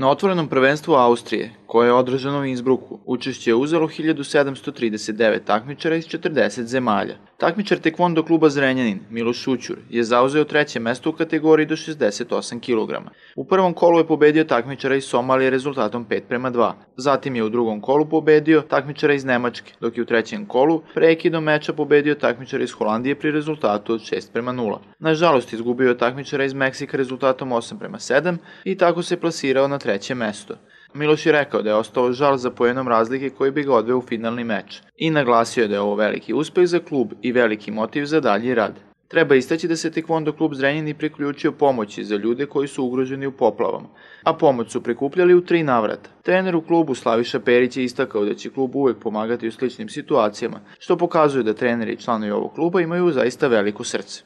Na otvorenom prvenstvu Austrije, koje je održano u Innsbrucku, učešće je uzelo 1739 takmičara iz 40 zemalja. Takmičar tekvondo kluba Zrenjanin, Miloš Šućur, je zauzeo treće mesto u kategoriji do 68 kg. U prvom kolu je pobedio takmičara iz Somalije rezultatom 5 prema 2. Zatim je u drugom kolu pobedio takmičara iz Nemačke, dok je u trećem kolu prekidom meča pobedio takmičara iz Holandije pri rezultatu od 6 prema 0. Nažalost, izgubio je takmičara iz Meksika rezultatom 8 prema 7 i tako se plasirao na treće mesto. Miloš je rekao da je ostao žal za pojenom razlike koji bi ga odveo u finalni meč i naglasio je da je ovo veliki uspeh za klub i veliki motiv za dalji rad. Treba istaći da se Tekvondo klub Zrenjani priključio pomoći za ljude koji su ugroženi u poplavama, a pomoć su prikupljali u tri navrata. Trener u klubu Slaviša Perić je istakao da će klub uvek pomagati u sličnim situacijama, što pokazuje da treneri i članovi ovog kluba imaju zaista veliko srce.